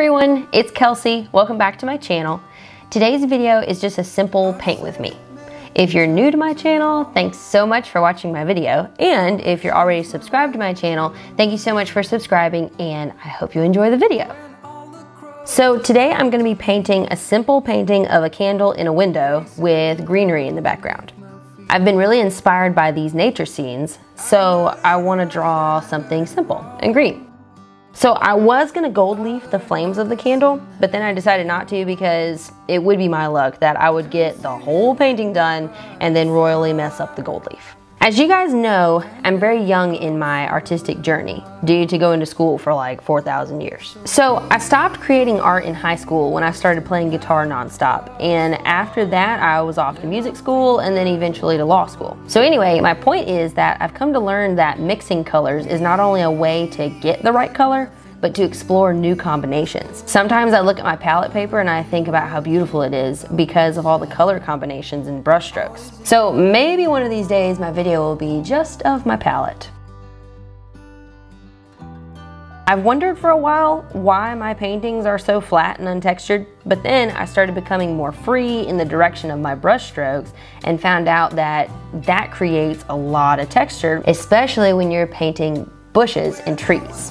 everyone, it's Kelsie. Welcome back to my channel. Today's video is just a simple paint with me. If you're new to my channel, thanks so much for watching my video. And if you're already subscribed to my channel, thank you so much for subscribing and I hope you enjoy the video. So today I'm gonna be painting a simple painting of a candle in a window with greenery in the background. I've been really inspired by these nature scenes, so I wanna draw something simple and green. So I was gonna gold leaf the flames of the candle, but then I decided not to because it would be my luck that I would get the whole painting done and then royally mess up the gold leaf. As you guys know, I'm very young in my artistic journey due to going to school for like 4,000 years. So I stopped creating art in high school when I started playing guitar nonstop. And after that, I was off to music school and then eventually to law school. So anyway, my point is that I've come to learn that mixing colors is not only a way to get the right color, but to explore new combinations. Sometimes I look at my palette paper and I think about how beautiful it is because of all the color combinations and brush strokes. So maybe one of these days my video will be just of my palette. I've wondered for a while why my paintings are so flat and untextured, but then I started becoming more free in the direction of my brush strokes and found out that that creates a lot of texture, especially when you're painting bushes and trees.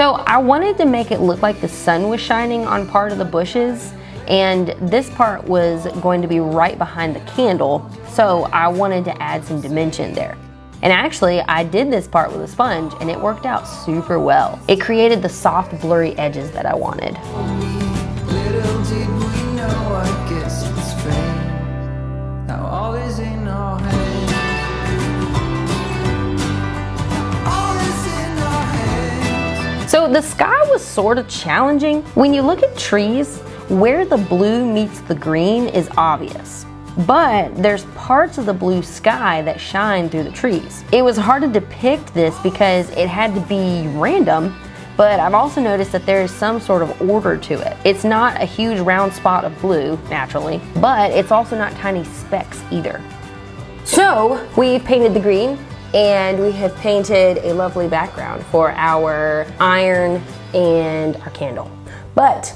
So I wanted to make it look like the sun was shining on part of the bushes and this part was going to be right behind the candle so I wanted to add some dimension there. And actually, I did this part with a sponge and it worked out super well. It created the soft, blurry edges that I wanted. So the sky was sort of challenging. When you look at trees, where the blue meets the green is obvious. But there's parts of the blue sky that shine through the trees. It was hard to depict this because it had to be random, but I've also noticed that there is some sort of order to it. It's not a huge round spot of blue, naturally, but it's also not tiny specks either. So we painted the green and we have painted a lovely background for our iron and our candle. But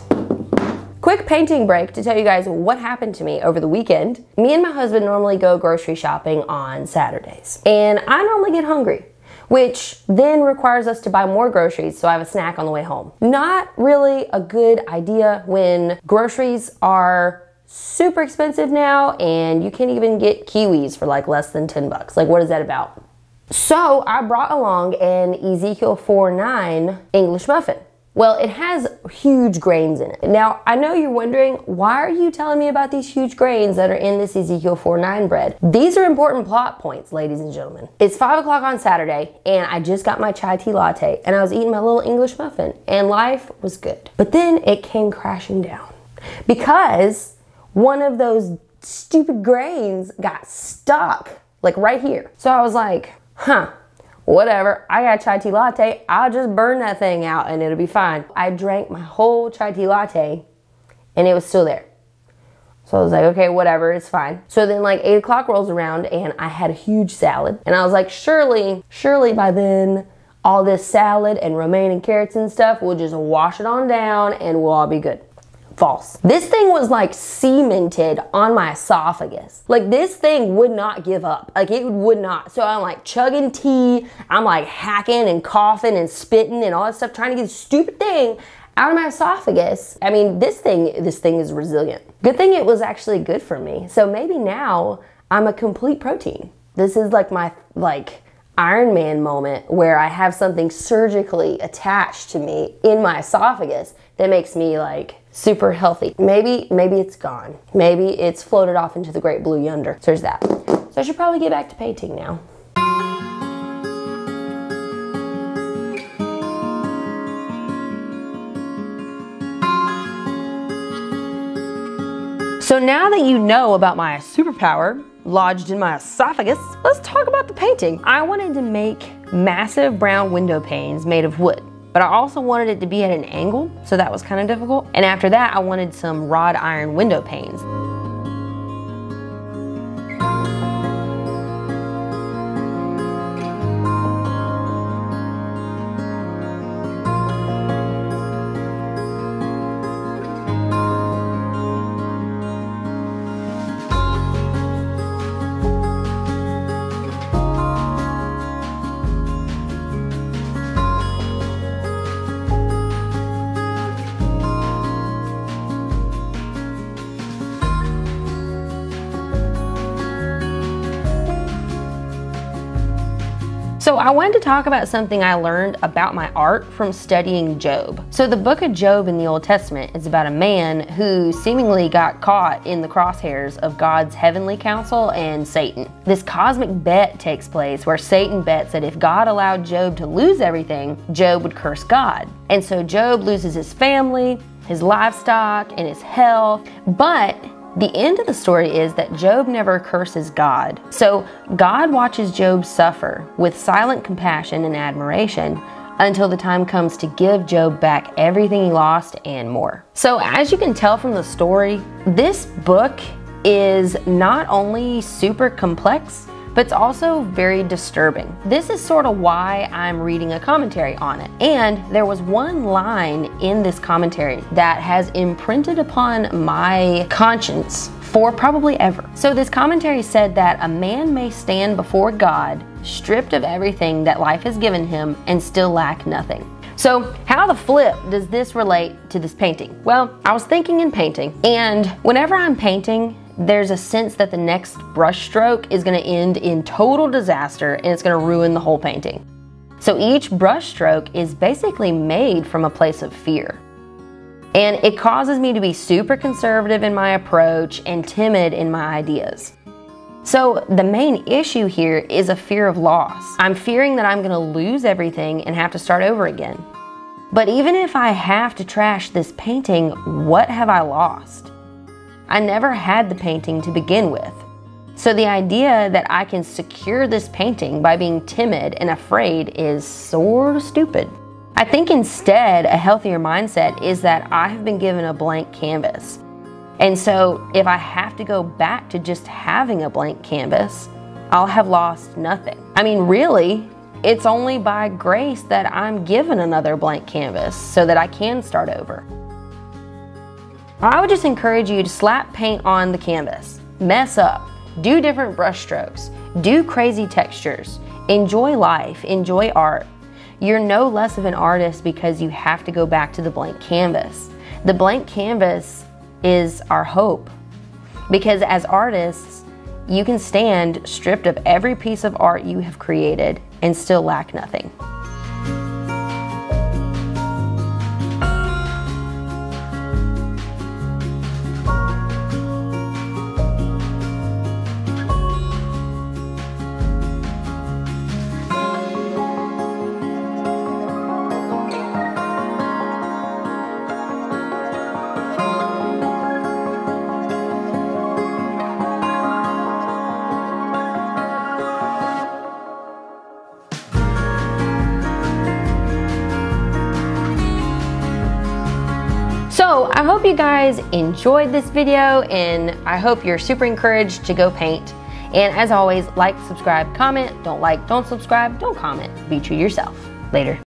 Quick painting break to tell you guys what happened to me over the weekend. Me and my husband normally go grocery shopping on Saturdays, and I normally get hungry which then requires us to buy more groceries so I have a snack on the way home. Not really a good idea when groceries are super expensive now and you can't even get kiwis for like less than 10 bucks. Like what is that about? So I brought along an Ezekiel 4-9 English muffin. Well, it has huge grains in it. Now, I know you're wondering, why are you telling me about these huge grains that are in this Ezekiel 4-9 bread? These are important plot points, ladies and gentlemen. It's 5 o'clock on Saturday, and I just got my chai tea latte, and I was eating my little English muffin, and life was good. But then it came crashing down because one of those stupid grains got stuck, like right here. So I was like, huh, whatever, I got chai tea latte, I'll just burn that thing out and it'll be fine. I drank my whole chai tea latte and it was still there. So I was like, okay, whatever, it's fine. So then like eight o'clock rolls around and I had a huge salad. And I was like, surely, surely by then all this salad and romaine and carrots and stuff will just wash it on down and we'll all be good. False. This thing was like cemented on my esophagus. Like this thing would not give up. Like it would not. So I'm like chugging tea. I'm like hacking and coughing and spitting and all that stuff, trying to get this stupid thing out of my esophagus. I mean, this thing, this thing is resilient. Good thing it was actually good for me. So maybe now I'm a complete protein. This is like my, like, Iron Man moment where I have something surgically attached to me in my esophagus that makes me like super healthy. Maybe, maybe it's gone. Maybe it's floated off into the great blue yonder. So there's that. So I should probably get back to painting now. So now that you know about my superpower lodged in my esophagus, let's talk about the painting. I wanted to make massive brown window panes made of wood but I also wanted it to be at an angle, so that was kind of difficult. And after that, I wanted some wrought iron window panes. I wanted to talk about something I learned about my art from studying Job. So the book of Job in the Old Testament is about a man who seemingly got caught in the crosshairs of God's heavenly council and Satan. This cosmic bet takes place where Satan bets that if God allowed Job to lose everything, Job would curse God. And so Job loses his family, his livestock, and his health, but the end of the story is that Job never curses God. So God watches Job suffer with silent compassion and admiration until the time comes to give Job back everything he lost and more. So, as you can tell from the story, this book is not only super complex, but it's also very disturbing. This is sort of why I'm reading a commentary on it. And there was one line in this commentary that has imprinted upon my conscience for probably ever. So this commentary said that a man may stand before God stripped of everything that life has given him and still lack nothing. So, how the flip does this relate to this painting? Well, I was thinking in painting, and whenever I'm painting, there's a sense that the next brushstroke is going to end in total disaster and it's going to ruin the whole painting. So each brushstroke is basically made from a place of fear. And it causes me to be super conservative in my approach and timid in my ideas. So the main issue here is a fear of loss. I'm fearing that I'm going to lose everything and have to start over again. But even if I have to trash this painting, what have I lost? I never had the painting to begin with. So the idea that I can secure this painting by being timid and afraid is sort of stupid. I think instead, a healthier mindset is that I have been given a blank canvas. And so if I have to go back to just having a blank canvas, I'll have lost nothing. I mean, really, it's only by grace that I'm given another blank canvas so that I can start over. I would just encourage you to slap paint on the canvas, mess up, do different brush strokes, do crazy textures, enjoy life, enjoy art. You're no less of an artist because you have to go back to the blank canvas. The blank canvas is our hope because as artists, you can stand stripped of every piece of art you have created and still lack nothing. I hope you guys enjoyed this video and I hope you're super encouraged to go paint. And as always, like, subscribe, comment. Don't like, don't subscribe, don't comment. Be true to yourself. Later.